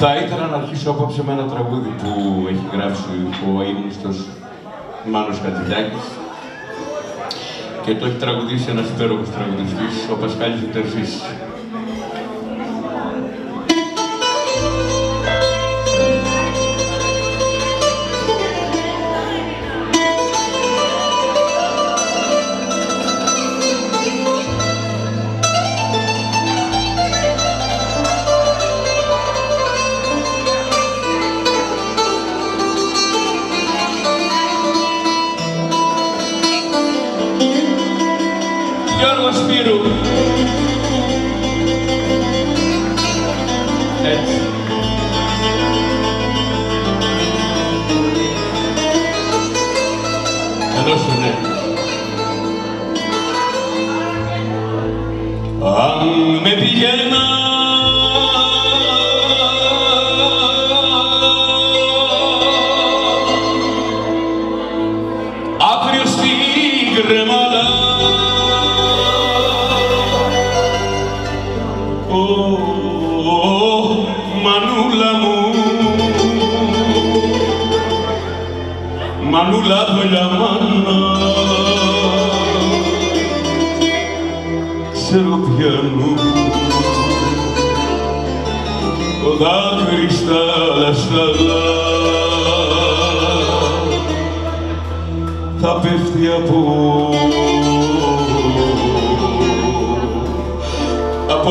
Θα ήθελα να αρχίσω απόψε με ένα τραγούδι που έχει γράψει ο αείμνηστος Μάνος Κατζηλιάκης και το έχει τραγουδήσει ένας υπέροχος τραγουδιστής, ο Πασκάλης Ουτερφής. Σπύρου. Έτσι. Εδώ σου ναι. Αν με πηγαίνα μανούλα μου. Μανούλα δολιά μάνα. Ξέρω πιανού Το δάκρυ στα λασταλά Θα πέφτει από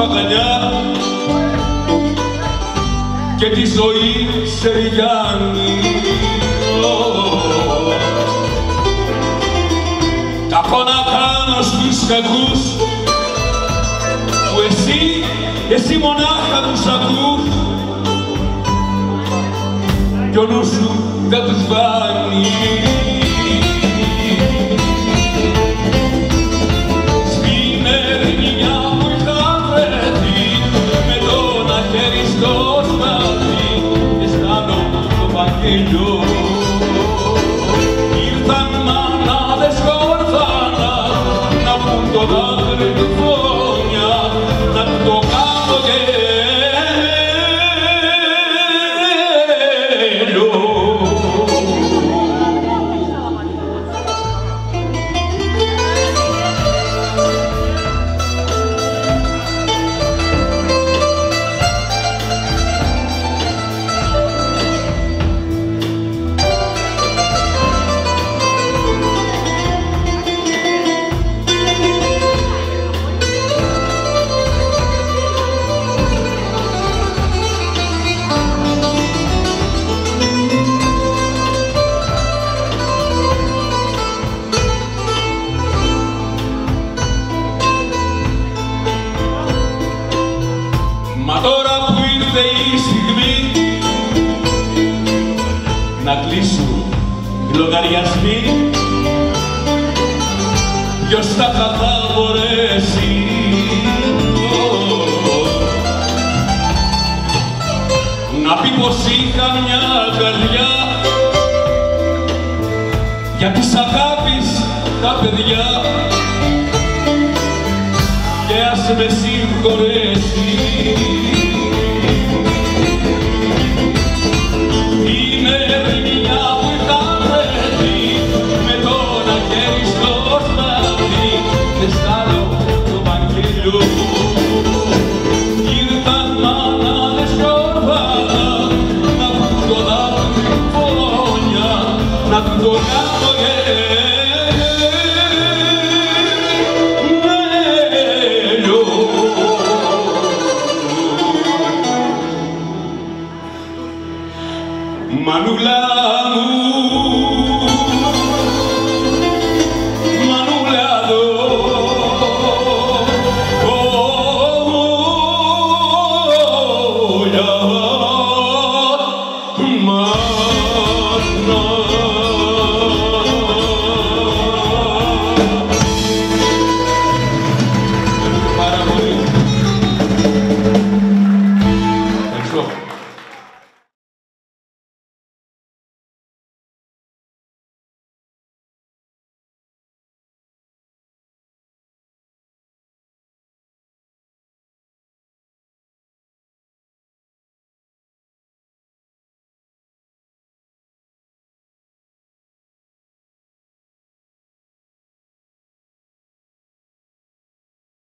δρόμους παγανιά και τη ζωή σε ριγιάνει. Τα να κάνω στους κακούς που εσύ, εσύ μονάχα τους ακούς κι ο νους σου δεν τους βάνει. βαγγέλιο Ήρθαν μανάδες χορθάνα να πουν το δάκρυ του Μα τώρα που ήρθε η στιγμή να κλείσουν οι λογαριασμοί ποιος τα θα μπορέσει να πει πως είχα μια καρδιά για της αγάπης τα παιδιά. Και ας με συγχωρέσει Manuglamu